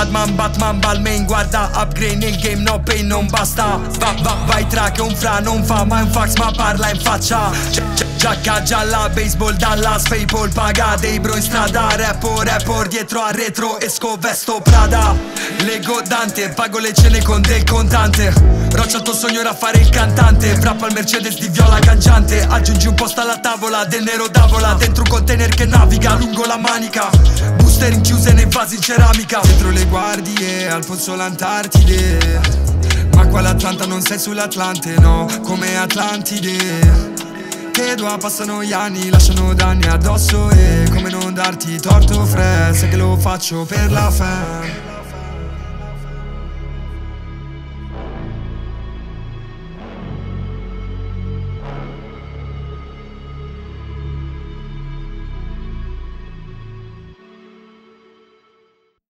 Batman, Batman, Balmain, guarda Upgrade nel game, no pain, non basta. Va, va, vai track, un fra, non fa mai un fax ma parla in faccia. Giacca gialla, baseball dalla Paypal paga dei bro in strada. Rappo, rapper dietro a retro, esco, vesto Prada. Lego Dante, pago le cene con del contante. Roccia tuo sogno era fare il cantante. Frappa al Mercedes di viola cangiante. Aggiungi un posto alla tavola del nero d'avola. Dentro un container che naviga lungo la manica Booster inchiuse nei vasi in ceramica. Dentro le guardie, al pozzo l'Antartide. Ma qua l'Atlanta non sei sull'Atlante, no Come Atlantide. Che due passano gli anni, lasciano danni addosso E come non darti torto, fre, sai che lo faccio per la fan